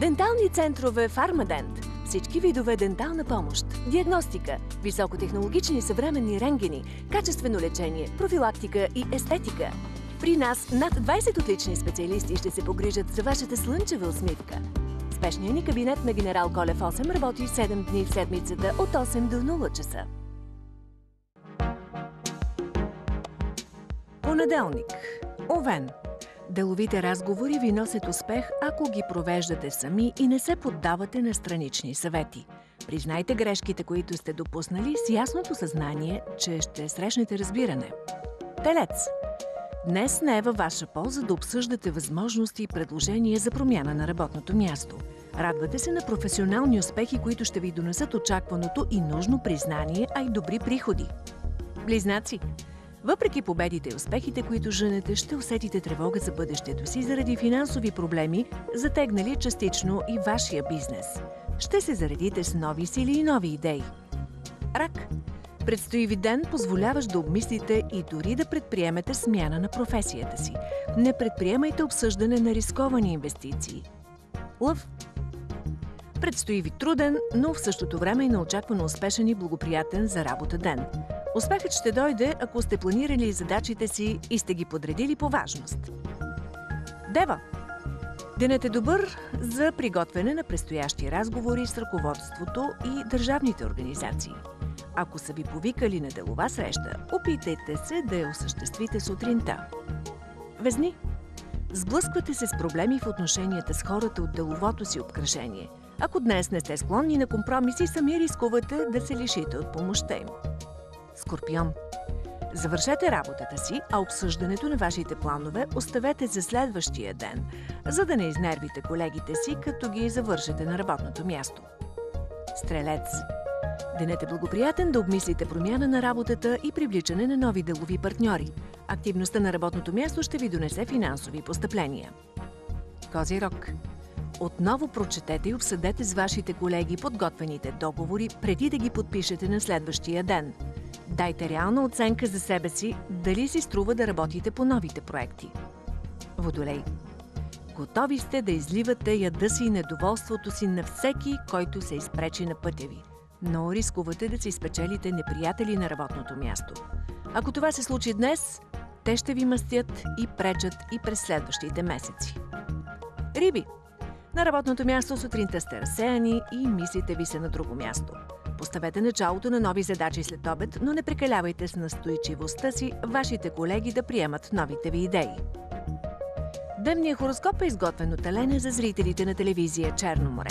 Дентални центрове Фармадент. Всички видове дентална помощ, диагностика, високотехнологични съвременни рентгени, качествено лечение, профилактика и естетика. При нас над 20 отлични специалисти ще се погрижат за вашата слънчева усмивка. Спешният ни кабинет на генерал Колев 8 работи 7 дни в седмицата от 8 до 0 часа. Понеделник. Овен. Деловите разговори ви носят успех, ако ги провеждате сами и не се поддавате на странични съвети. Признайте грешките, които сте допуснали с ясното съзнание, че ще срещнете разбиране. Телец. Днес не е във ваша полза да обсъждате възможности и предложения за промяна на работното място. Радвате се на професионални успехи, които ще ви донесат очакваното и нужно признание, а и добри приходи. Близнаци. Въпреки победите и успехите, които женете, ще усетите тревога за бъдещето си заради финансови проблеми, затегнали частично и вашия бизнес. Ще се заредите с нови сили и нови идеи. Рак. Предстои ви ден, позволяващ да обмислите и дори да предприемете смяна на професията си. Не предприемайте обсъждане на рисковани инвестиции. Лъв. Предстои ви труден, но в същото време и неочаквано успешен и благоприятен за работа ден. Успехът ще дойде, ако сте планирали задачите си и сте ги подредили по важност. Дева. Денят е добър за приготвяне на предстоящи разговори с ръководството и държавните организации. Ако са ви повикали на делова среща, опитайте се да я осъществите сутринта. Везни. Сблъсквате се с проблеми в отношенията с хората от деловото си обкръжение. Ако днес не сте склонни на компромиси, сами рискувате да се лишите от помощта им. Скорпион. Завършете работата си, а обсъждането на вашите планове оставете за следващия ден, за да не изнервите колегите си, като ги завършите на работното място. Стрелец. Денят е благоприятен да обмислите промяна на работата и привличане на нови делови партньори. Активността на работното място ще ви донесе финансови постъпления. Козирог. Отново прочетете и обсъдете с вашите колеги подготвените договори преди да ги подпишете на следващия ден. Дайте реална оценка за себе си дали си струва да работите по новите проекти. Водолей. Готови сте да изливате яда си и недоволството си на всеки, който се изпречи на пътя ви. Но рискувате да си спечелите неприятели на работното място. Ако това се случи днес, те ще ви мастят и пречат и през следващите месеци. Риби. На работното място сутринта сте разсеяни и мислите ви се на друго място. Поставете началото на нови задачи след обед, но не прекалявайте с настойчивостта си вашите колеги да приемат новите ви идеи. Дневният хороскоп е изготвен от Елена за зрителите на телевизия Черно море.